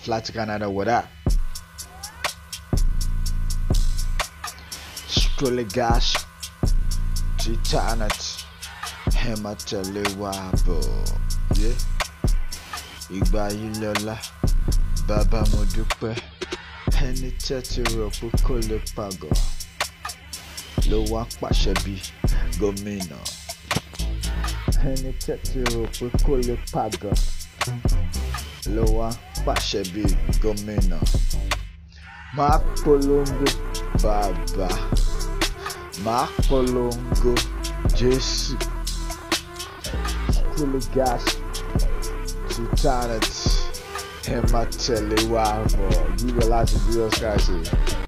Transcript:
fly to Canada what up? Strolly gas Titanat Hema tẹ̀lé wa bọ̀ yeah. ìgbà yìí bàbá mo dúpẹ́ ẹni lè pàgọ́ ló wá pàṣẹ bí gómìnà ẹni tẹ́tí rò pé pàgọ́ ló wá pàṣẹ bí gómìnà máa polongo bàbá máa polongo jésù kúlẹ̀ gáàsì titanet ẹ máa tẹ̀lé wa bọ̀ gbígbẹ́ láti bí ṣe.